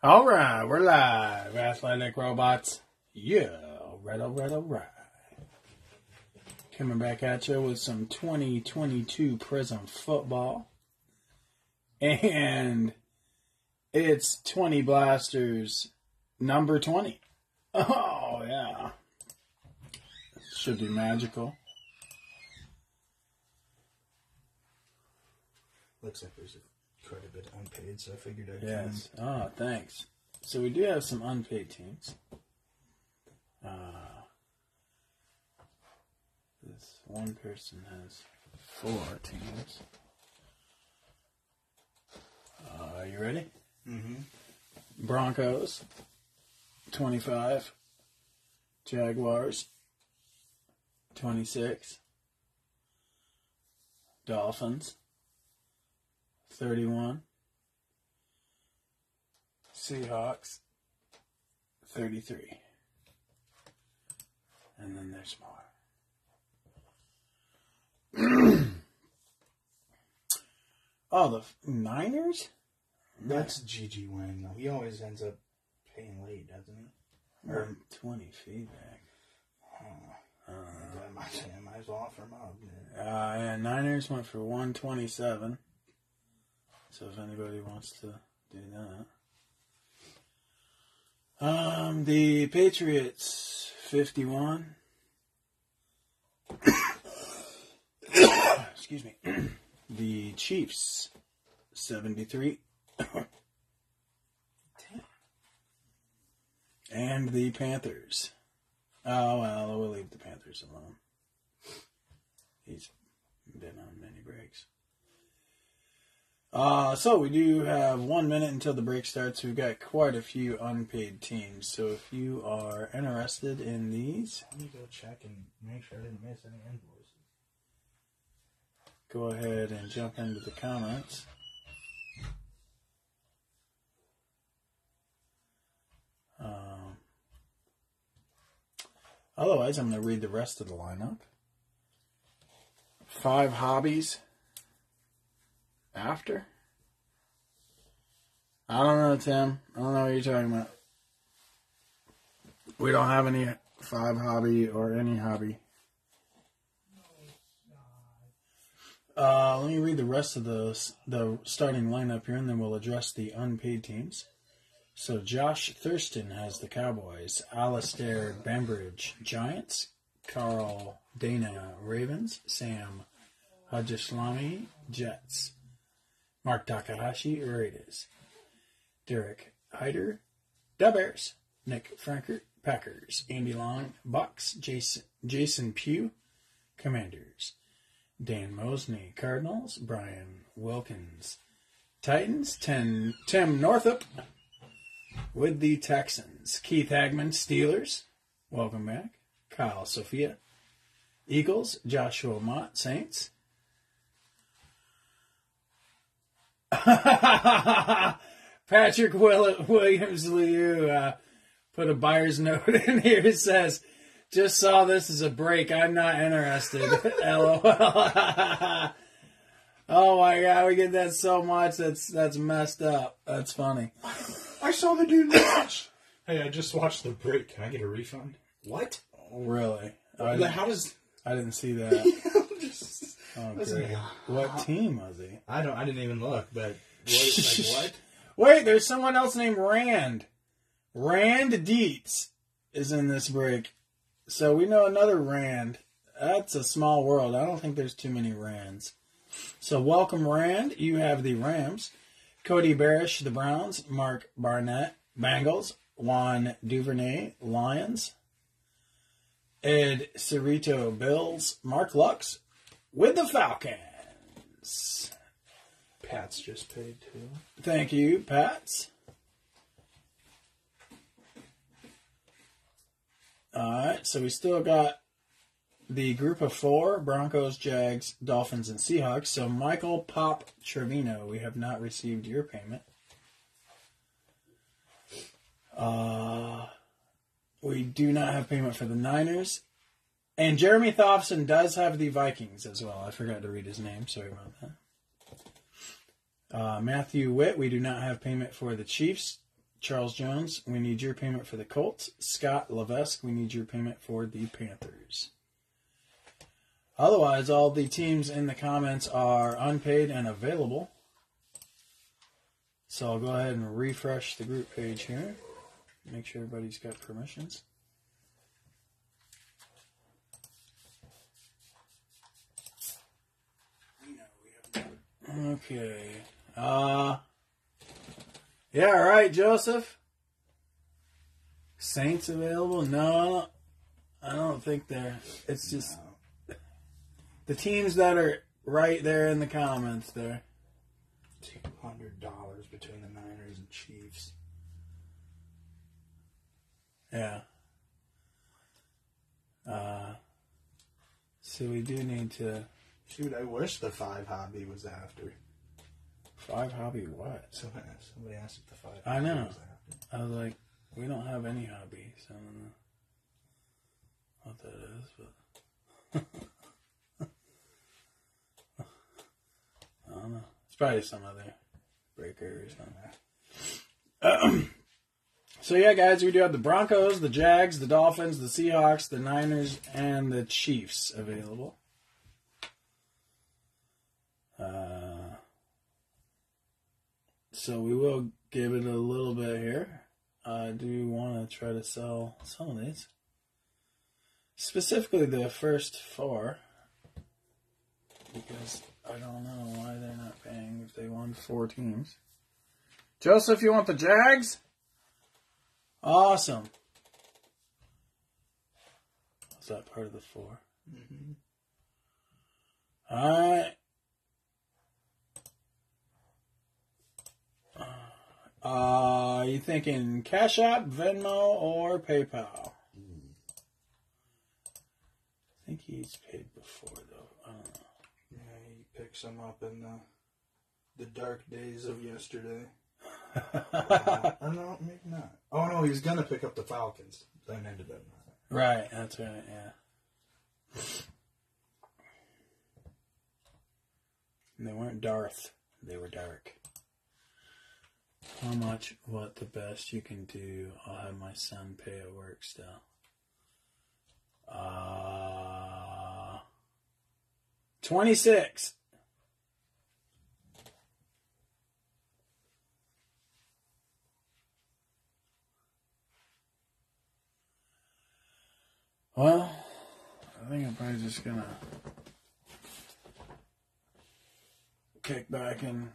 All right, we're live. Athletic Robots. Yeah, right, all right, all right. Coming back at you with some 2022 Prizm football. And it's 20 Blasters number 20. Oh, yeah. Should be magical. Looks like there's a, quite a bit unpaid, so I figured I'd Yes. Oh, thanks. So we do have some unpaid teams. Uh, this one person has four teams. Uh, are you ready? Mm-hmm. Broncos, 25. Jaguars, 26. Dolphins, 31. Seahawks, 33. And then there's more. oh, the Niners? That's GG Wang, though. He always ends up paying late, doesn't he? Or, 120 feedback. uh, I might, I might as well offer him up. Uh, yeah, Niners went for 127. So if anybody wants to do that. Um, the Patriots 51. Excuse me. the Chiefs 73. and the Panthers. Oh well, we'll leave the Panthers alone. He's been on many breaks. Uh, so we do have one minute until the break starts. We've got quite a few unpaid teams. So if you are interested in these, Let me go check and make sure I didn't miss any invoices. go ahead and jump into the comments. Um, otherwise, I'm going to read the rest of the lineup. Five hobbies after. I don't know, Tim. I don't know what you're talking about. We don't have any five hobby or any hobby. Uh, let me read the rest of the the starting lineup here, and then we'll address the unpaid teams. So Josh Thurston has the Cowboys, Alistair Bambridge Giants, Carl Dana Ravens, Sam Hajislami Jets, Mark Takahashi Raiders, Derek Hyder Da Bears, Nick Frankert Packers, Andy Long Bucks, Jason Jason Pugh Commanders. Dan Mosney, Cardinals. Brian Wilkins, Titans. Ten, Tim Northup with the Texans. Keith Hagman, Steelers. Welcome back. Kyle Sophia, Eagles. Joshua Mott, Saints. Patrick Will- Williams Liu uh, put a buyer's note in here. It says, just saw this as a break. I'm not interested. LOL. oh my god, we get that so much. That's that's messed up. That's funny. I saw the dude watch. hey, I just watched the break. Can I get a refund? What? Really? Like, I, How does. I didn't see that. Oh, great. What team was he? I don't. I didn't even look, but what, like what? Wait, there's someone else named Rand. Rand Dietz is in this break. So we know another Rand. That's a small world. I don't think there's too many Rands. So welcome, Rand. You have the Rams. Cody Barish, the Browns. Mark Barnett, Bengals. Juan Duvernay, Lions. Ed Cerrito, Bills. Mark Lux with the Falcons. Pat's just paid too. Thank you, Pats. All right, so we still got the group of four Broncos, Jags, Dolphins, and Seahawks. So, Michael Pop Trevino, we have not received your payment. Uh, we do not have payment for the Niners. And Jeremy Thompson does have the Vikings as well. I forgot to read his name. Sorry about that. Uh, Matthew Witt, we do not have payment for the Chiefs. Charles Jones, we need your payment for the Colts. Scott Levesque, we need your payment for the Panthers. Otherwise, all the teams in the comments are unpaid and available. So I'll go ahead and refresh the group page here. Make sure everybody's got permissions. Okay. Uh Yeah, all right, Joseph. Saints available? No. I don't think they're it's just the teams that are right there in the comments there. Two hundred dollars between the Niners and Chiefs. Yeah. Uh so we do need to Shoot, I wish the five hobby was after. five hobby what? Somebody, somebody asked if the five. I know. Was after. I was like, we don't have any hobby, so I don't know what that is, but I don't know. It's probably some other breaker or something. so yeah, guys, we do have the Broncos, the Jags, the Dolphins, the Seahawks, the Niners, and the Chiefs available. So we will give it a little bit here. I do want to try to sell some of these. Specifically the first four. Because I don't know why they're not paying if they won four teams. Joseph, you want the Jags? Awesome. Was that part of the 4 mm-hmm. Alright. Uh, you thinking Cash App, Venmo, or PayPal? I think he's paid before, though. I don't know. Yeah, he picks some up in the the dark days of yesterday. Uh, or no, maybe not. Oh no, he's gonna pick up the Falcons. Then ended up not. right, that's right, yeah. And they weren't Darth, they were dark. How much, what the best you can do? I'll have my son pay at work still. Uh, 26. Well, I think I'm probably just gonna kick back and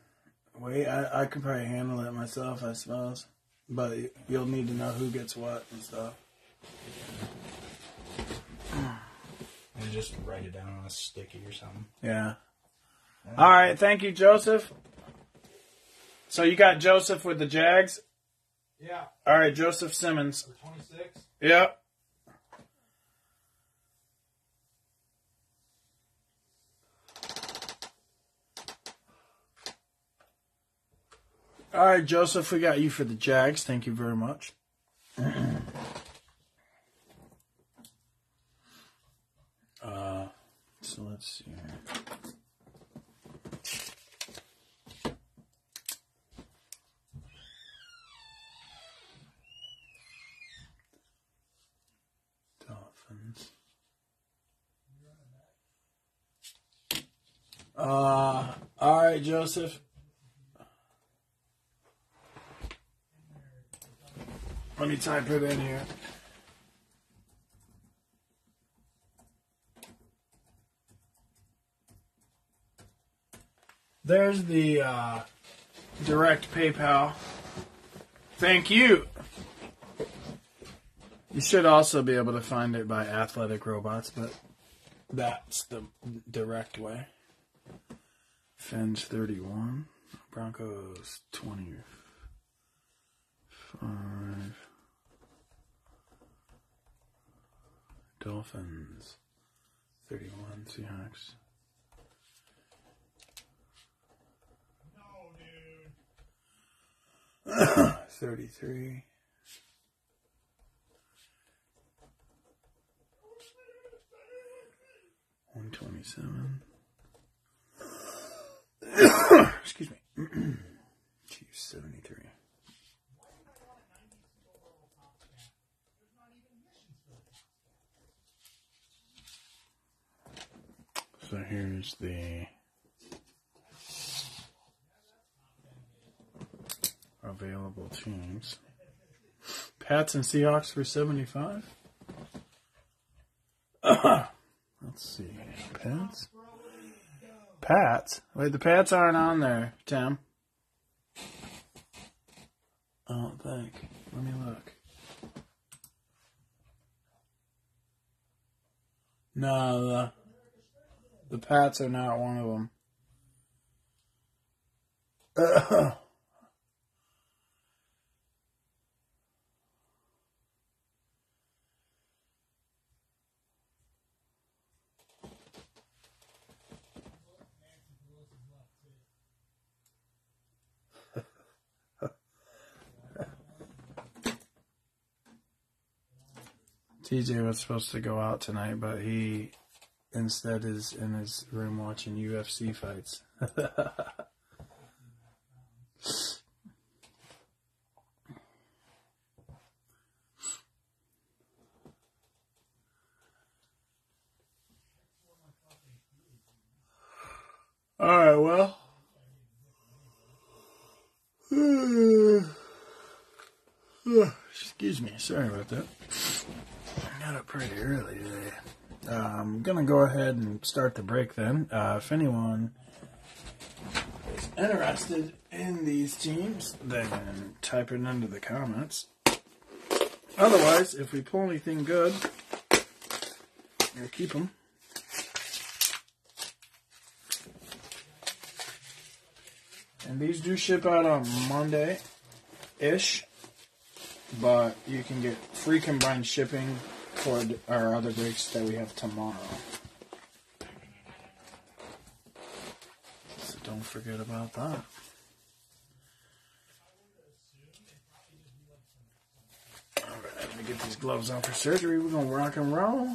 wait. I, I could probably handle it myself, I suppose. But you'll need to know who gets what and stuff. And just write it down on a sticky or something. Yeah. All right. Thank you, Joseph. So you got Joseph with the Jags. Yeah, All right, Joseph Simmons. for twenty six. Yep. All right, Joseph, we got you for the Jags. Thank you very much. uh, so let's see here. Uh, all right, Joseph. Let me type it in here. There's the uh, direct PayPal. Thank you. You should also be able to find it by Athletic Robots, but that's the direct way. Fins 31, Broncos 25, Dolphins 31, Seahawks. No, dude. Thirty-three. One twenty-seven. Excuse me. Chiefs seventy-three. So here's the available teams. Pats and Seahawks for 75. Let's see. Pats? Pats? Wait, the Pats aren't on there, Tim. I don't think. Let me look. No, the, the Pats are not one of them. TJ was supposed to go out tonight, but he instead is in his room watching UFC fights. All right, well. Excuse me. Sorry about that. I got up pretty early today. Uh, I'm going to go ahead and start the break then. Uh, if anyone is interested in these teams, then type it into the comments. Otherwise, if we pull anything good, we'll keep them. And these do ship out on Monday ish, but you can get free combined shipping for our other breaks that we have tomorrow. So don't forget about that. Alright, let me get these gloves on for surgery. We're gonna rock and roll.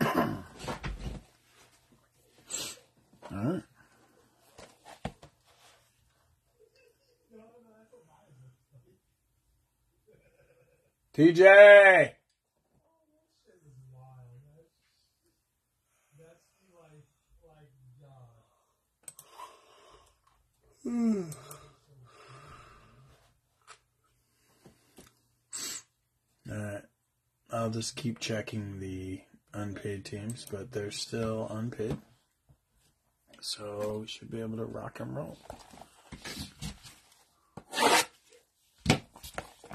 Alright. TJ! Alright. I'll just keep checking the unpaid teams, but they're still unpaid. So we should be able to rock and roll.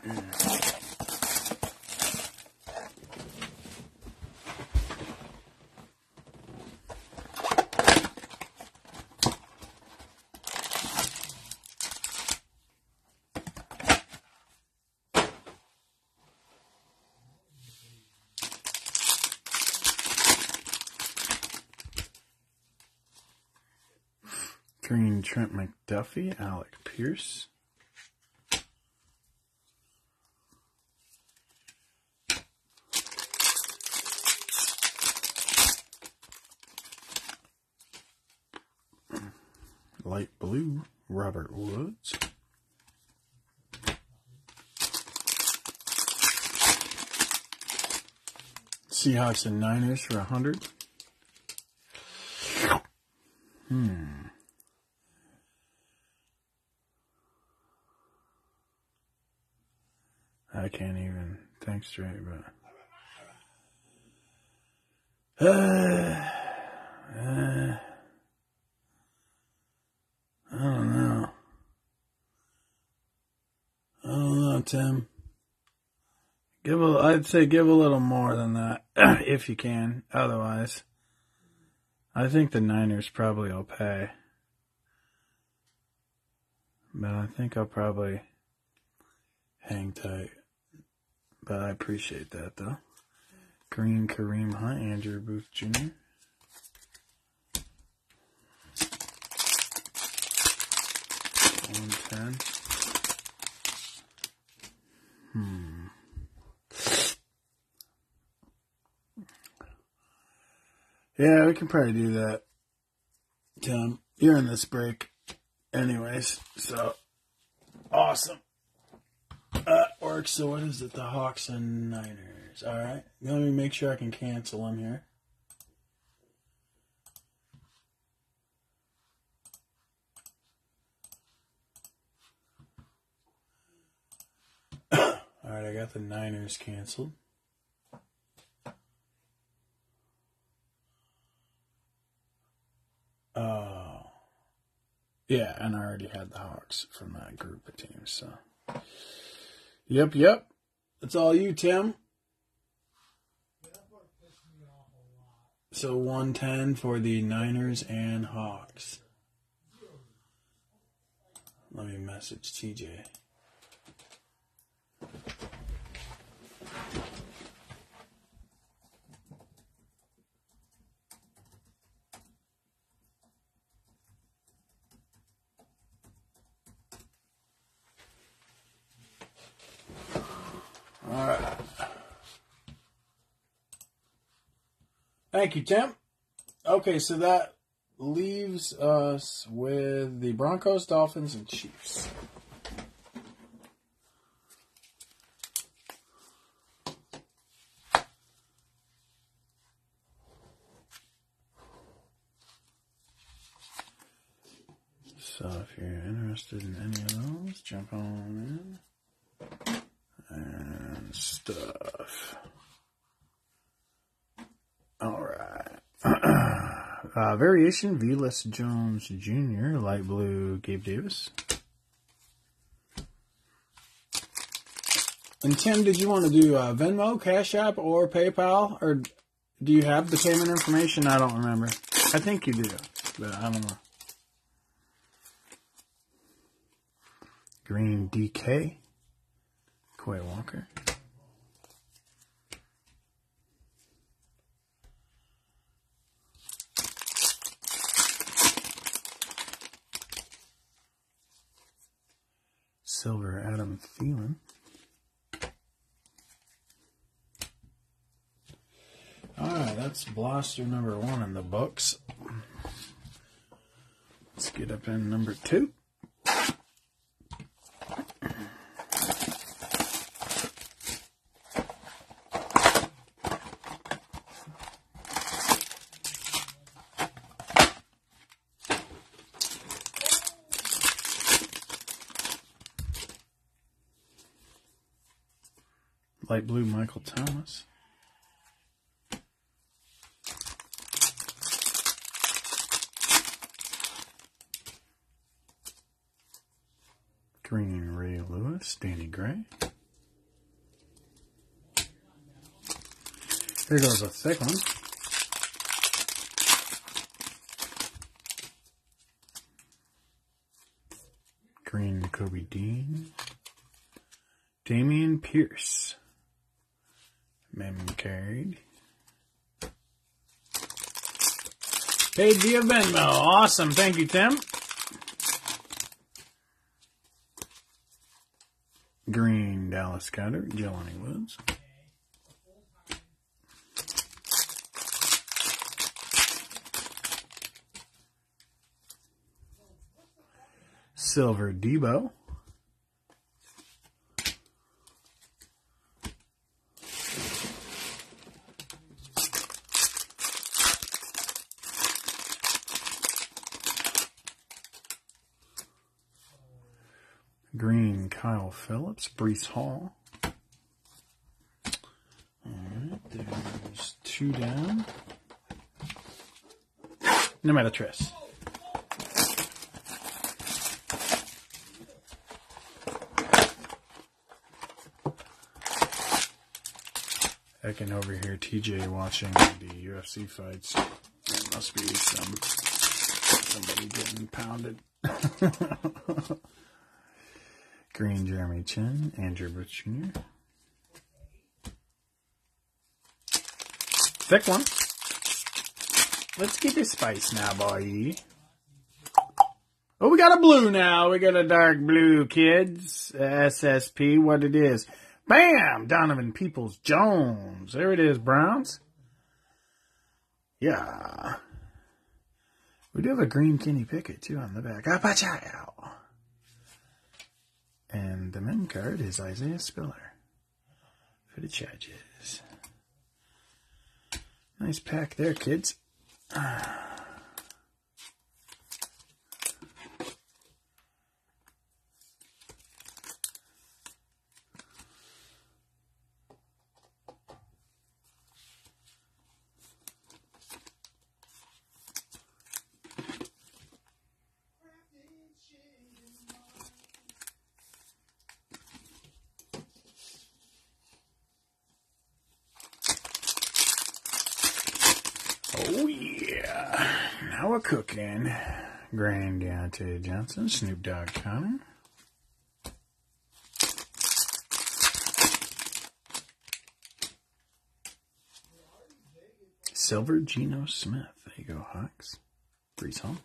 Green hmm. McDuffie, Alec Pierce. Light blue, Robert Woods. Seahawks and Niners for 100. Hmm. I can't even straight, but. Uh, uh, I don't know. I don't know, Tim. Give a, I'd say give a little more than that, if you can. Otherwise, I think the Niners probably will pay. But I think I'll probably hang tight. But I appreciate that though. Green Kareem Hunt, Andrew Booth Jr. One ten. Hmm. Yeah, we can probably do that. Tim, you're in this break anyways, so Awesome. That So what is it? The Hawks and Niners. All right. Let me make sure I can cancel them here. All right, I got the Niners canceled. Oh. Yeah, and I already had the Hawks from that group of teams, so. Yep, yep. It's all you, Tim. So 110 for the Niners and Hawks. Let me message TJ. Thank you, Tim. Okay, so that leaves us with the Broncos, Dolphins, and Chiefs. So if you're interested in any of those, jump on in and stuff. All right. Uh, variation Velus Jones Jr., light blue Gabe Davis. And Tim, did you want to do uh, Venmo, Cash App, or PayPal? Or do you have the payment information? I don't remember. I think you do, but I don't know. Green DK. Quay Walker. Silver Adam Thielen. Alright, that's blaster number one in the books. Let's get up in number two. Light blue Michael Thomas. Green Ray Lewis, Danny Gray. Here goes a thick one. Green Kobe Dean. Dameon Pierce. Mem carried. Paid via Venmo. Uh, awesome. Thank you, Tim. Green Dallas Cutter, Jelani Woods. Silver Deebo. Green Kyle Philips, Breece Hall. Alright, there's two down. No matter Tris. I can overhear TJ watching the UFC fights. There must be some somebody getting pounded. Green Jeremy Chinn, Andrew Booth Jr. Thick one. Let's keep it spice now, boy. Oh, we got a blue now. We got a dark blue, kids. SSP, what it is. Bam! Donovan Peoples Jones. There it is, Browns. Yeah. We do have a green Kenny Pickett, too, on the back. Ah, watch out. And the mem card is Isaiah Spiller for the Chargers. Nice pack there, kids. Oh yeah. Now we're cooking. Grand Diontae Johnson, Snoop Dogg Connor. Silver Geno Smith. There you go, Hawks. Breece Hall.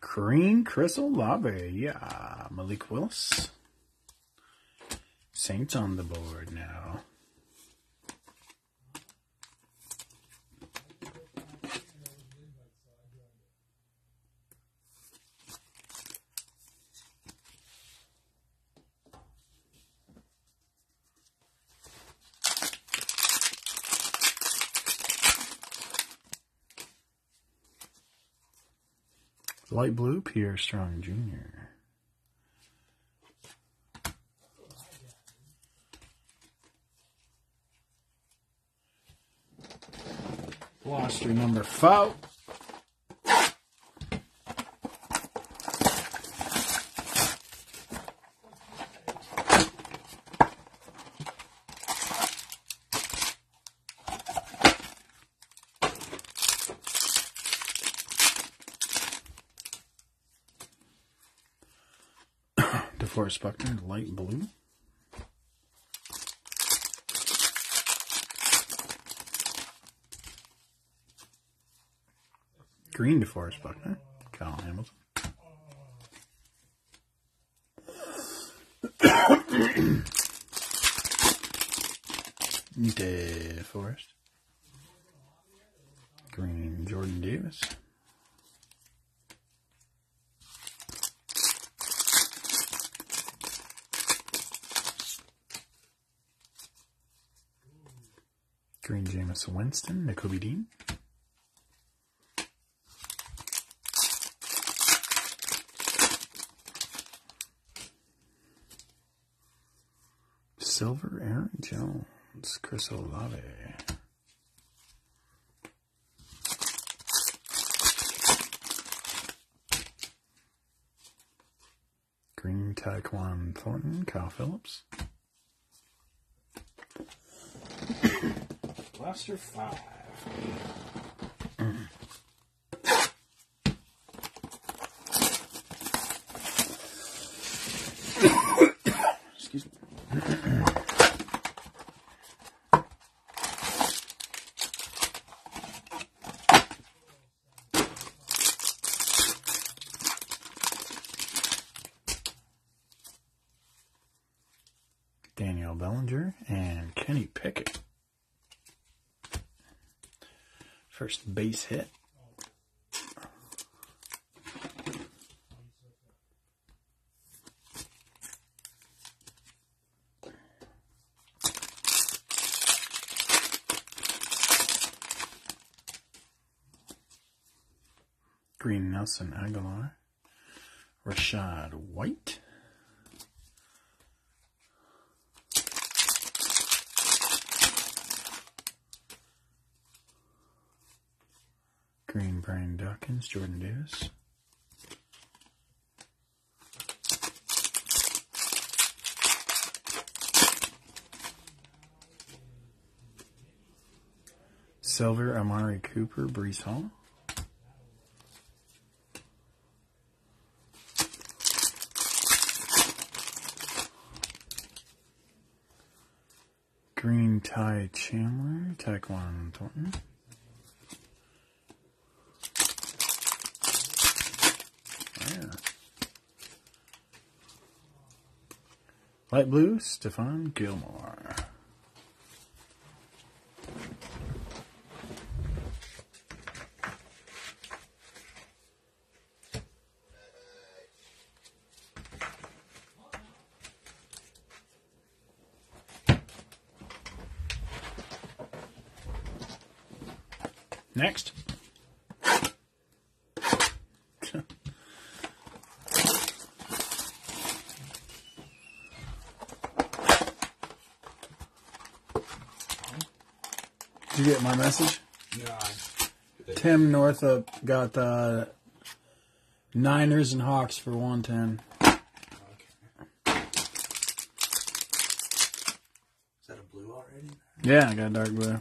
Green Crystal Lobby. Yeah. Malik Willis. Saints on the board now. Light blue, Pierre Strong Jr. Blaster number four. DeForest Buckner, light blue. Green DeForest Buckner, Kyle Hamilton. DeForest. Green Jordan Davis. Green Jameis Winston, Nakobe Dean. Silver Aaron Jones, Chris Olave. Green Tyquan Thornton, Kyle Philips. Blaster 5. Mm. Excuse me. Daniel Bellinger and Kenny Pickett. First base hit. Green Nelson Agholor. Rachaad White. Green Brian Dawkins, Jordan Davis. Silver Amari Cooper, Breece Hall. Green Ty Chandler, Tyquan Thornton. Light blue, Stephon Gilmore. Next. Did you get my message? No, Tim Northup got the Niners and Hawks for 110. okay. Is that a blue already? Yeah, I got dark blue.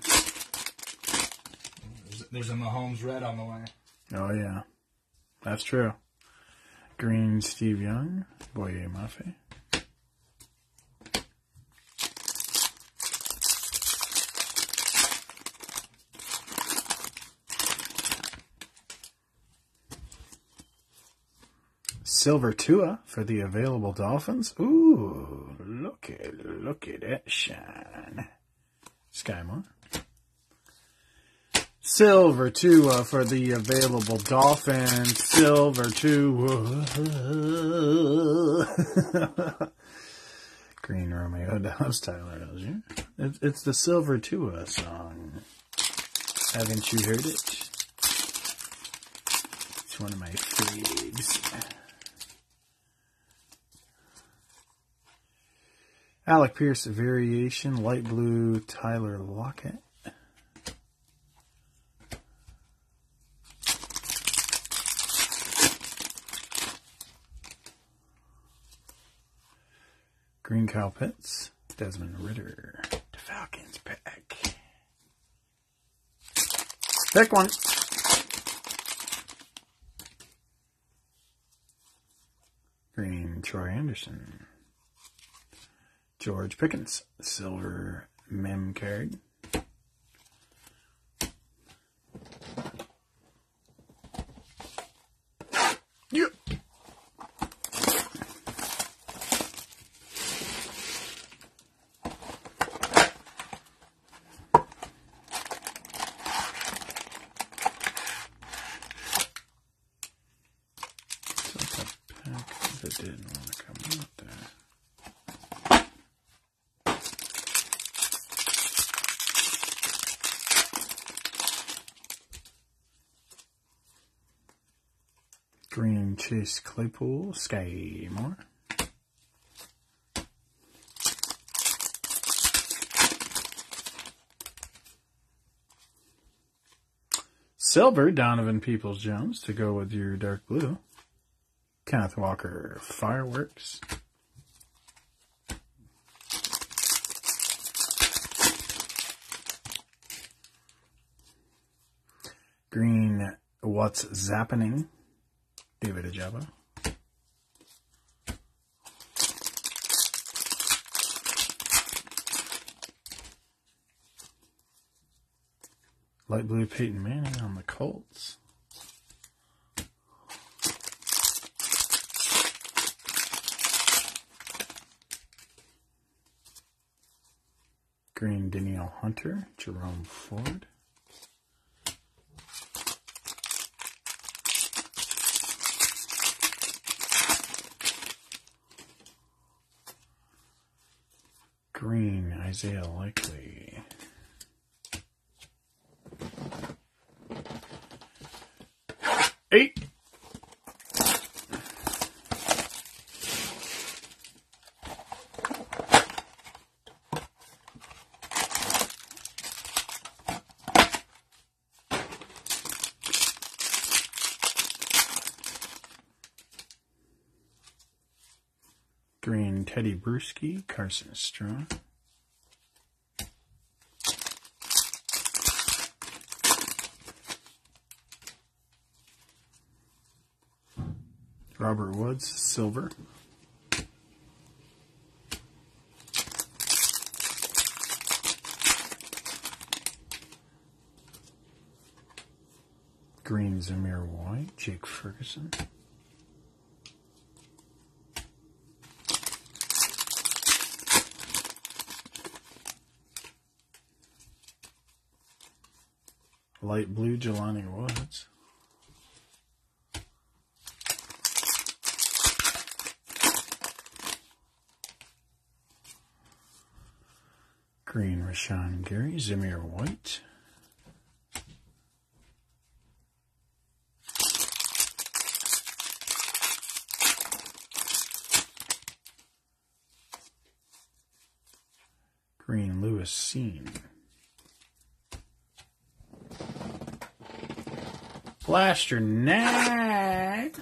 There's, there's a Mahomes red on the way. Oh, yeah. That's true. Green Steve Young, Boye Mafe. Silver Tua for the available Dolphins. Ooh, look at look at that shine. Sky Moore. Silver Tua for the available Dolphins. Silver Tua. Green Romeo Doubs, Tyler Allgeier. It's, it's the Silver Tua song. Haven't you heard it? It's one of my faves. Alec Pierce variation, light blue, Tyler Lockett. Green Kyle Pitts, Desmond Ridder, the Falcons pack. Pick one. Green Troy Andersen. George Pickens, silver mem card. Yep. So it's a pack that didn't want to come out there. Green Chase Claypool, Sky Moore. Silver, Donovan Peoples Jones to go with your dark blue. Kenneth Walker, Fireworks. Green, What's Zappening? David Ojabo. Light blue Peyton Manning on the Colts. Green Danielle Hunter, Jerome Ford. Green Isaiah Likely. Eight. Green Tedy Bruschi, Carson Strong. Robert Woods, silver. Green Zamir White, Jake Ferguson. Light blue, Jelani Woods. Sean Gary, Zamir White. Green Lewis Cine. Blaster Nag.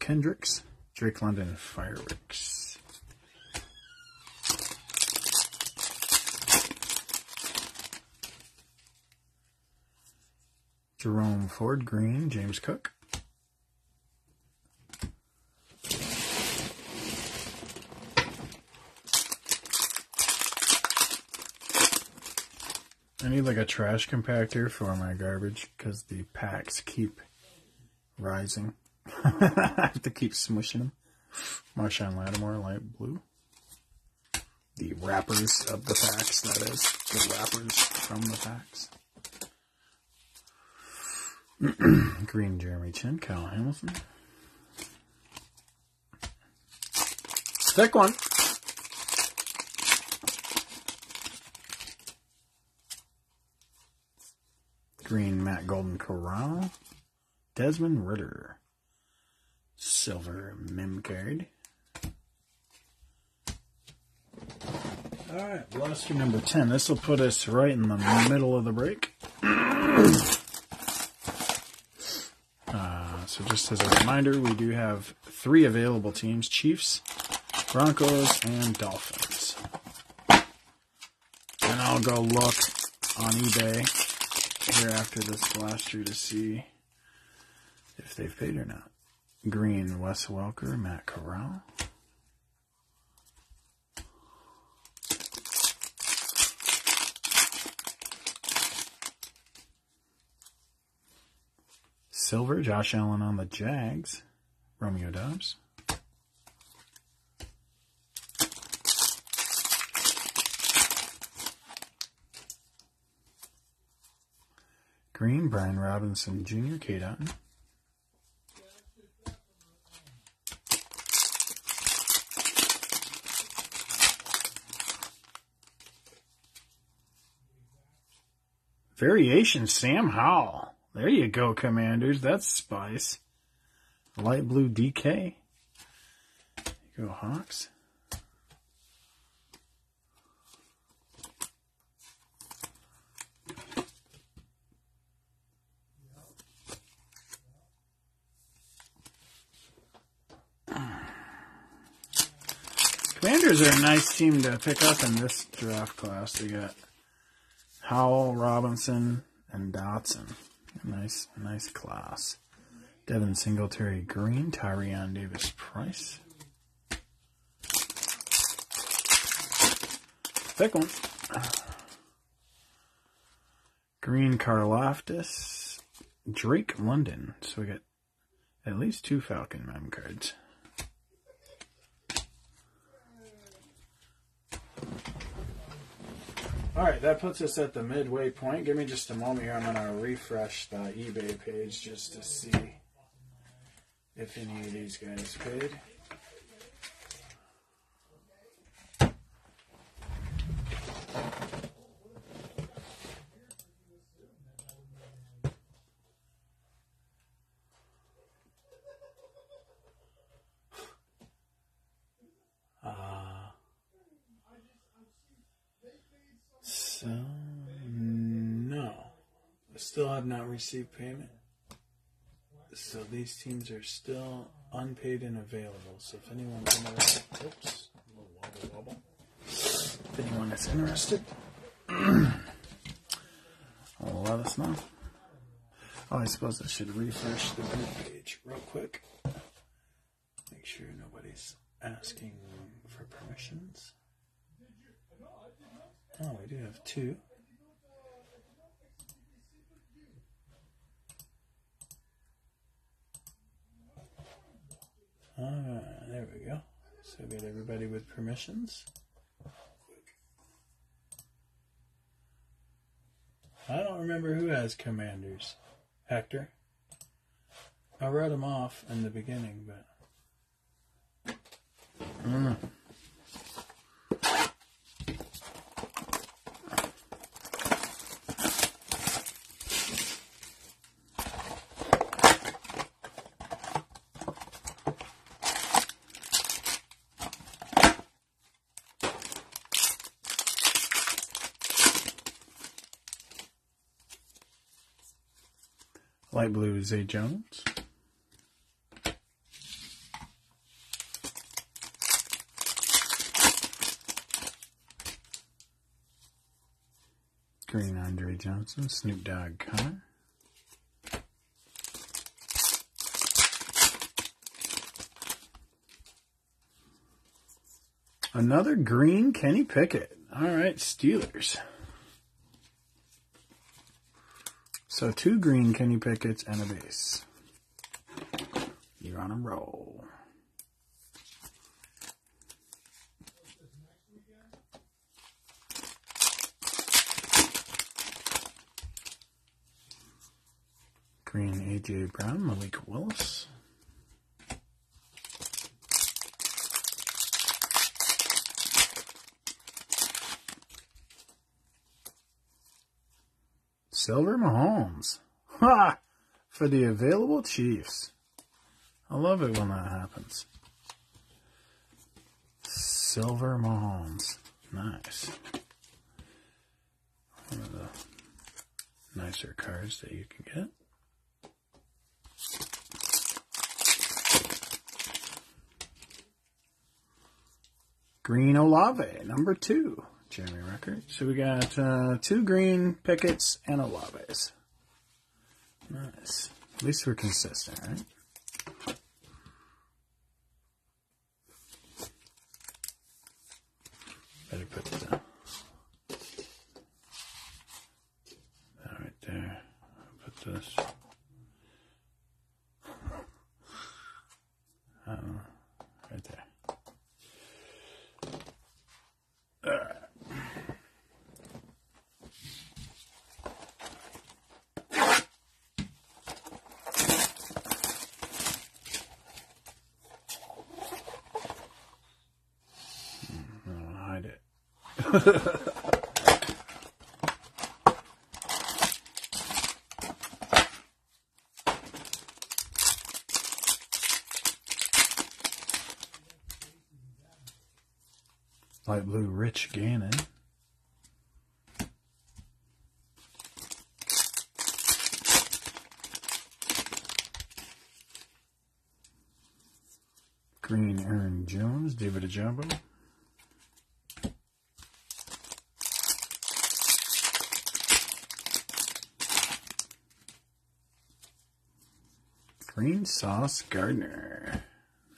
Kendricks, Drake London Fireworks. Jerome Ford, Green, James Cook. I need like a trash compactor for my garbage because the packs keep rising. I have to keep smushing them. Marshon Lattimore, light blue. The wrappers of the packs, that is. The wrappers from the packs. Green Jeremy Chinn, Kyle Hamilton. Thick one. Green Matt Golden Corral. Desmond Ridder. Silver mem card. Alright, blaster number 10. This will put us right in the middle of the break. uh, so, just as a reminder, we do have three available teams Chiefs, Broncos, and Dolphins. And I'll go look on eBay here after this blaster to see if they've paid or not. Green, Wes Welker, Matt Corral. Silver, Josh Allen on the Jags. Romeo Doubs. Green, Brian Robinson Jr., K. Dotson. Variation Sam Howell. There you go, Commanders. That's spice. Light blue DK. Go, Hawks. Commanders are a nice team to pick up in this draft class. They got Howell, Robinson, and Dotson. Nice, nice class. Devin Singletary Green, Tyrion Davis Price. Thick one. Green Karlaftis, Drake London. So we got at least two Falcon mem cards. All right, that puts us at the midway point. Give me just a moment here. I'm going to refresh the eBay page just to see if any of these guys paid. Uh, so, no. I still received payment. So these teams are still unpaid and available. So if anyone's interested, oops, wobble wobble. If anyone is interested, let us know. Oh, I suppose I should refresh the group page real quick. Make sure nobody's asking for permissions. Oh, we do have two. There we go. So get everybody with permissions. I don't remember who has commanders. Hector. I wrote them off in the beginning, but. Mm. Light blue is A. Jones. Green Andre Johnson, Snoop Dogg Connor. Another green Kenny Pickett. All right, Steelers. So two green Kenny Pickett's and a base. You're on a roll. Green AJ Brown, Malik Willis. Silver Mahomes. Ha! For the available Chiefs. I love it when that happens. Silver Mahomes. Nice. One of the nicer cards that you can get. Green Olave, number two. Jeremy record. So we got uh, two green Picketts and Olaves. Nice. At least we're consistent, right? Better put the, that right there. Put this. I don't know. Right there. Alright. I'll hide it. Light blue Rich Gannon. Green Aaron Jones, David Ojabo. Green Sauce Gardner.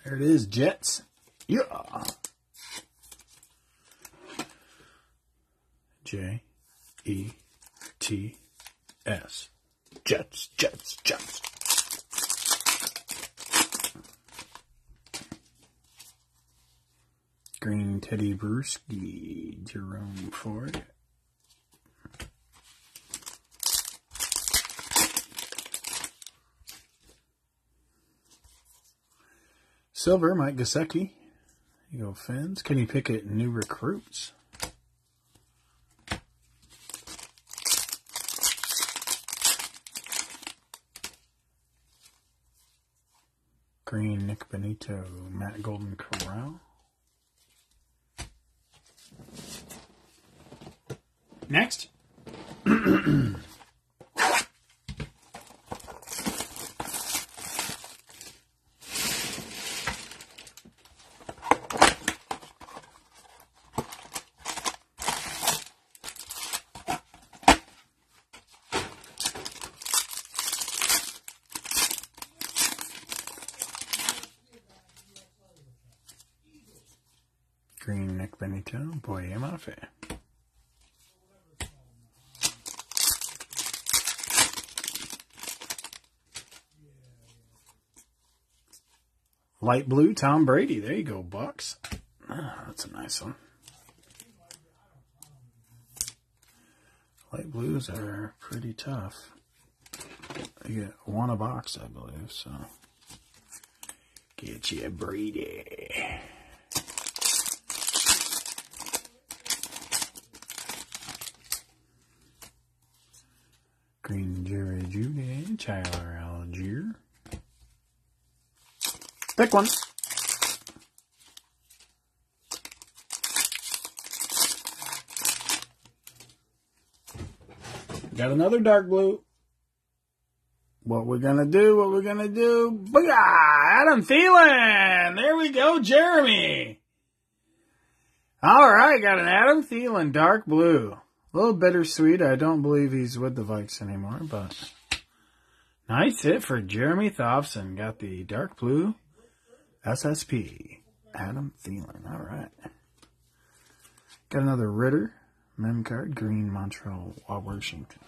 There it is, Jets. Yeah. J E T S. Jets, Jets, Jets. Green Tedy Bruschi, Jerome Ford. Silver, Mike Gesicki. You go Fins. Kenny Pickett, new recruits. Green, Nik Bonitto, Matt Golden Corral. Next. Green Nik Bonitto, Boye Mafe. Light blue, Tom Brady. There you go, Bucks. Ah, that's a nice one. light blues are pretty tough. You get one a box, I believe, so. Get you a Brady. Green Jerry Jeudy, Tyler Pick one. Got another dark blue. What we're gonna do, what we're gonna do. Booyah! Adam Thielen! There we go, Jeremy! Alright, got an Adam Thielen dark blue. A little bittersweet. I don't believe he's with the Vikes anymore, but nice hit for Jeremy Thompson. Got the dark blue SSP. Adam Thielen. Alright. Got another Ridder. Mem card, green Montrell, uh, Washington.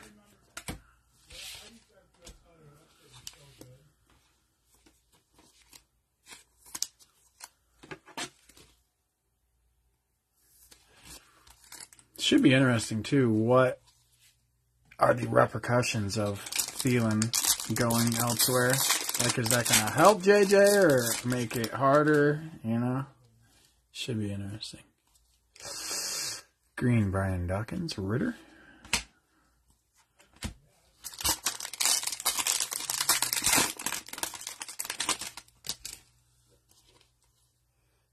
Should be interesting too. What are the repercussions of Thielen going elsewhere? Like, is that going to help JJ or make it harder? You know, should be interesting. Green Brian Dawkins, Ridder.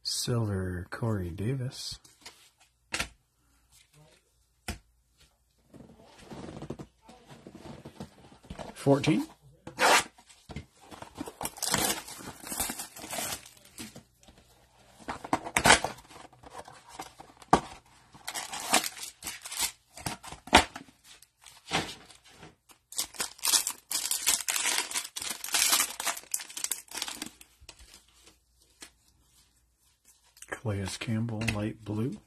Silver Corey Davis. Fourteen. Calais Campbell, light blue.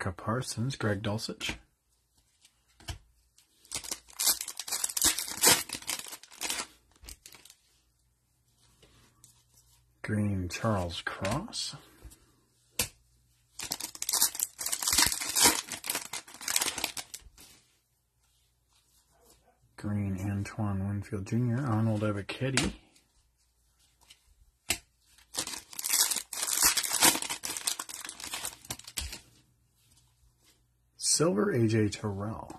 Micah Parsons, Greg Dulcich. Green Charles Cross. Green Antoine Winfield Jr., Arnold Ebiketie. Silver AJ Terrell.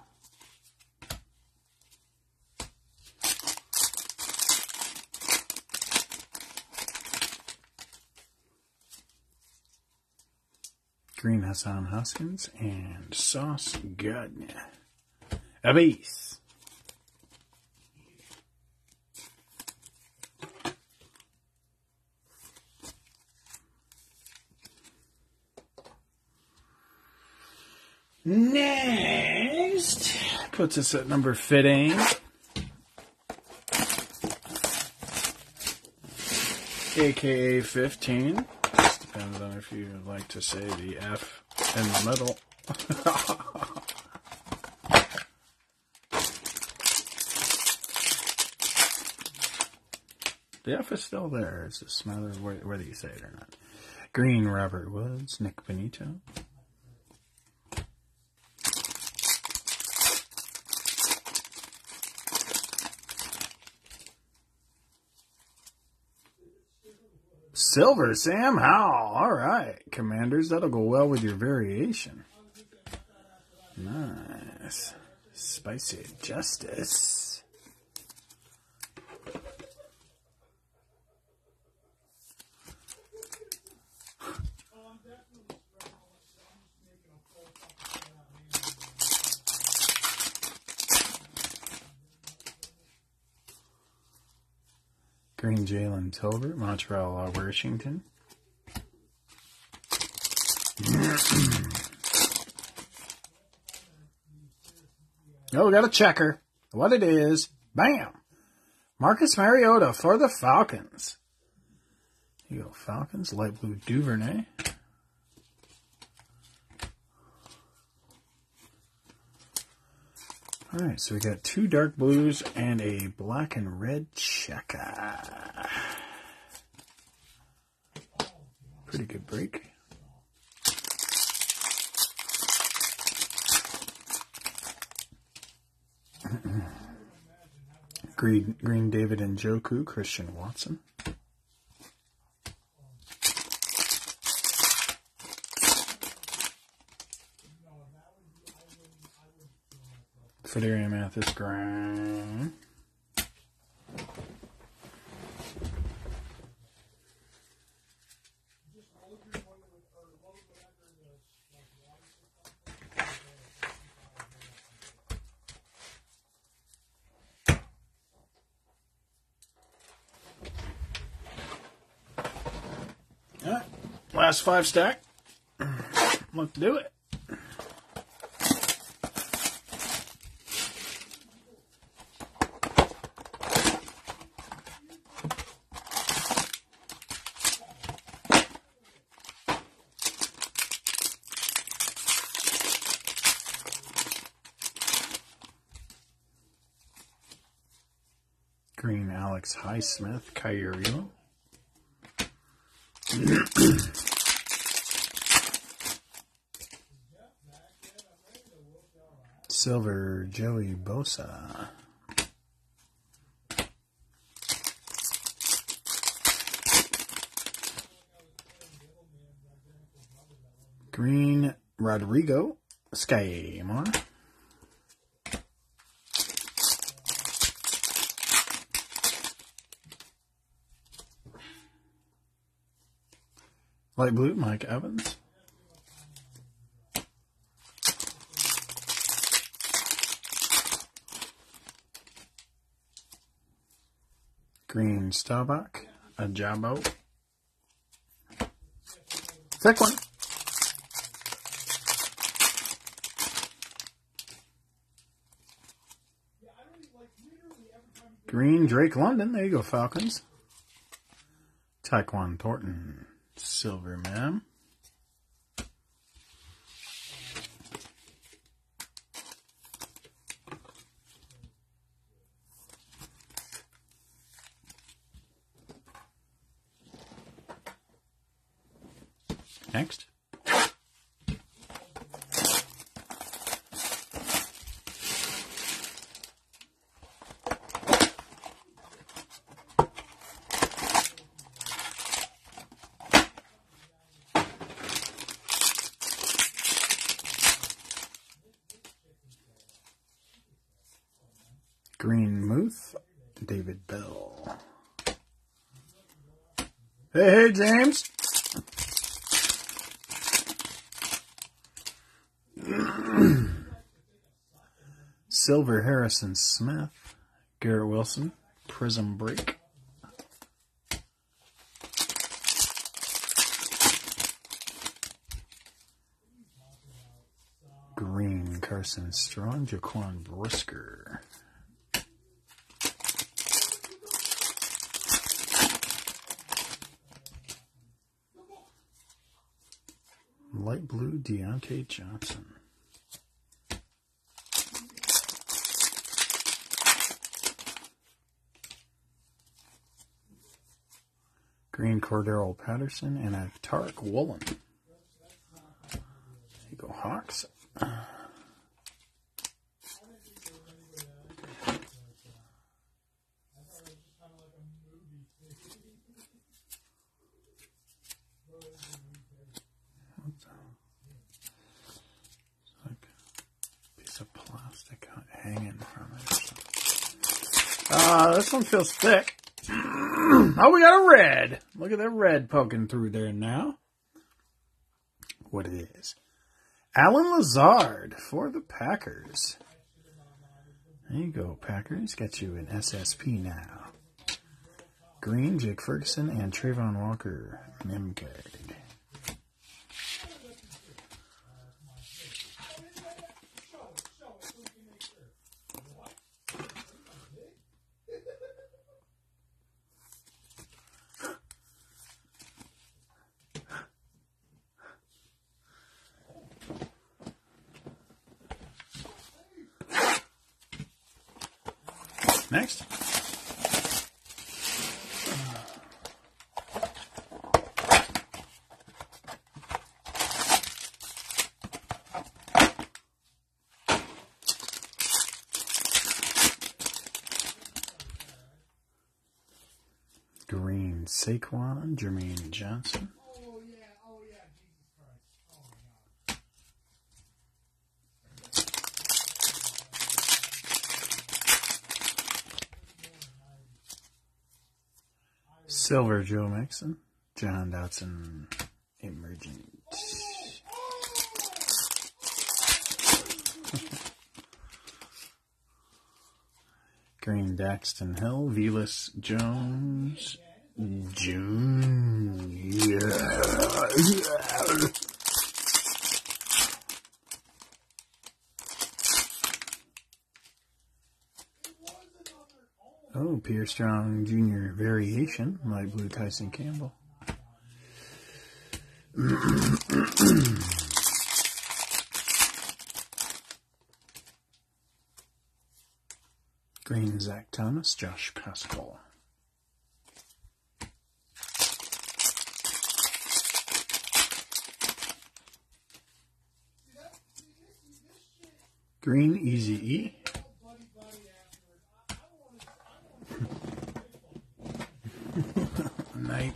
Green Hassan Haskins and Sauce Gardner. A base. Next puts us at number fitting. AKA 15. Just depends on if you like to say the F in the middle. the F is still there. It's just a matter of whether you say it or not. Green Robert Woods, Nik Bonitto. Silver, Sam Howell. All right. Commanders, that'll go well with your variation. Nice. Spicy Justice. Green Jalen Tolbert, Montrell, Washington. oh, we got a checker. What it is, bam! Marcus Mariota for the Falcons. You go, Falcons, light blue Duvernay. All right, so we got two dark blues and a black and red checker. Pretty good break. Green, Green David Njoku, Christian Watson. Phidarian Mathis Graham. All right, last five stack. Let's do it. Green Alex Highsmith, Kyrie. Silver Joey Bosa. Green Rodrigo Skymar. Light blue, Mike Evans. Green Starbuck, a Jabo. Thick one. Green Drake London. There you go, Falcons. Tyquan Thornton. Silver Man. Next. David Bell. Hey, hey, James. Silver Harrison Smith, Garrett Wilson, Prizm Break. Green Carson Strong, Jaquan Brisker. Light blue Diontae Johnson. Green Cordarrelle Patterson and a Tariq Woolen. There you go, Hawks. like a piece of plastic hanging from it. Ah, this one feels thick. oh, we got a red. Look at that red poking through there now. What it is. Allen Lazard for the Packers. There you go, Packers. Got you an SSP now. Green, Jake Ferguson, and Travon Walker. Mem card. Next. Green Saquon, Jermaine Johnson. Silver Joe Mixon, Jahan Dotson, Emergent. Green Daxton Hill, Velus Jones, June. Yeah. Pierre Strong Jr. variation, light blue Tyson Campbell. Green Zach Thomas, Josh Paschal. Green Easy E.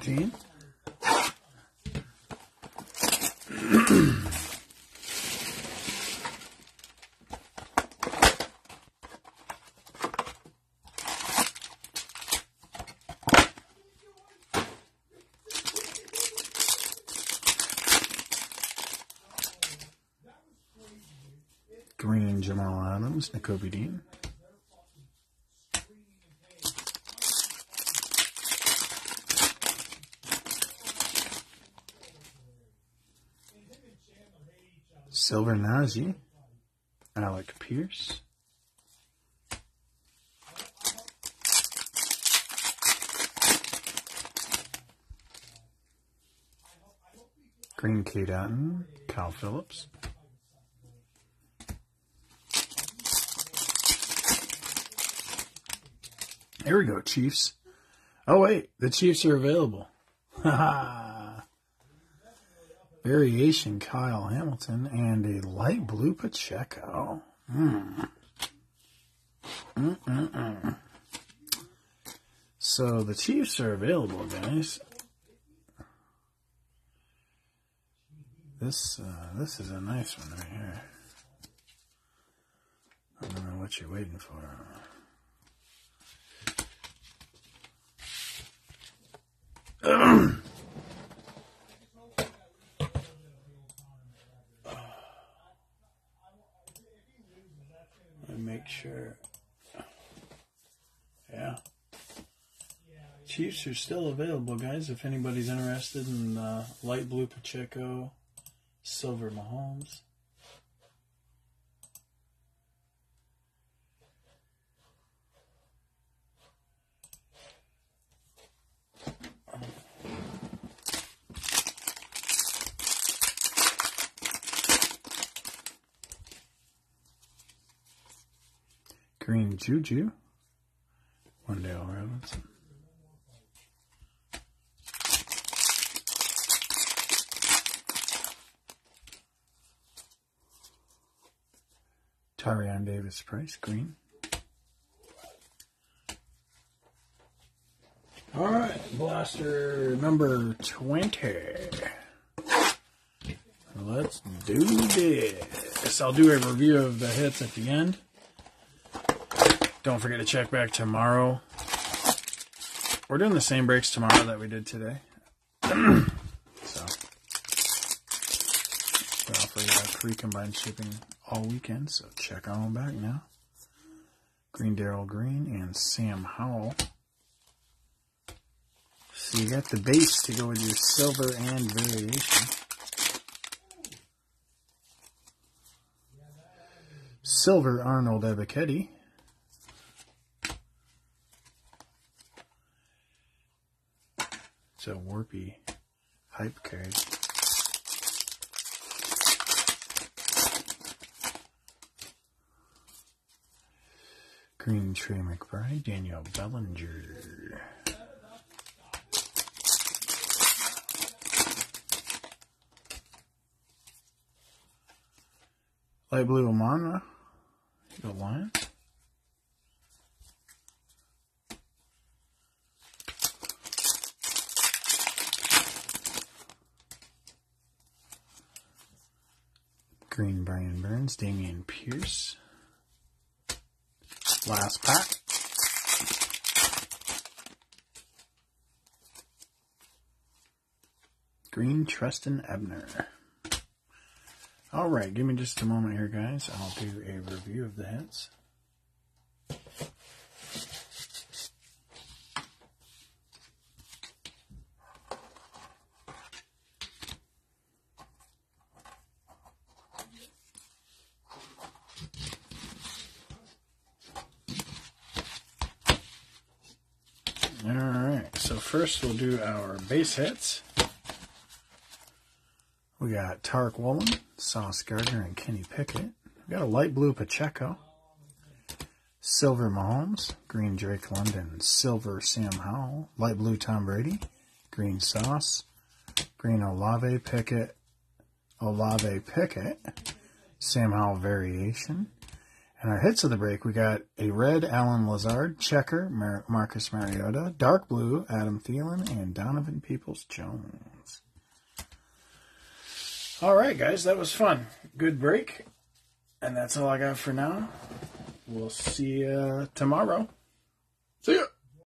Nineteen. Green Jamal Adams, Nakobe Dean. Silver Nazi, Alec Pierce. Green K. Dotson, Kyle Philips. There we go, Chiefs. Oh wait, the Chiefs are available. Variation Kyle Hamilton and a light blue Pacheco. Mm. Mm-mm-mm. So the Chiefs are available, guys. This uh, this is a nice one right here. I don't know what you're waiting for. Make sure. Yeah. Chiefs are still available, guys. If anybody's interested in uh, light blue Pacheco, silver Mahomes. Green Juju, Wan'Dale Robinson. Tyrion Davis Price, green. All right, blaster number 20. Let's do this. I'll do a review of the hits at the end. Don't forget to check back tomorrow. We're doing the same breaks tomorrow that we did today. so, we offer uh, pre-combined shipping all weekend, so check on back now. Green Darrell Green and Sam Howell. So you got the base to go with your silver and variation. Silver Arnold Ebiketie. Warpy hype card. Green Trey McBride, Daniel Bellinger. Light blue Amana, the Lions. Green Brian Burns, Dameon Pierce. Last pack. Green Trestan Ebner. All right, give me just a moment here, guys. I'll do a review of the hits. All right, so first we'll do our base hits. We got Tariq Woolen, Sauce Gardner, and Kenny Pickett. We got a light blue Pacheco, silver Mahomes, green Drake London, silver Sam Howell, light blue Tom Brady, green Sauce, green Olave Pickett, Olave Pickett, Sam Howell variation. And our hits of the break, we got a red Allen Lazard, checker Mar- Marcus Mariota, dark blue Adam Thielen, and Donovan Peoples Jones. All right, guys, that was fun. Good break. And that's all I got for now. We'll see you tomorrow.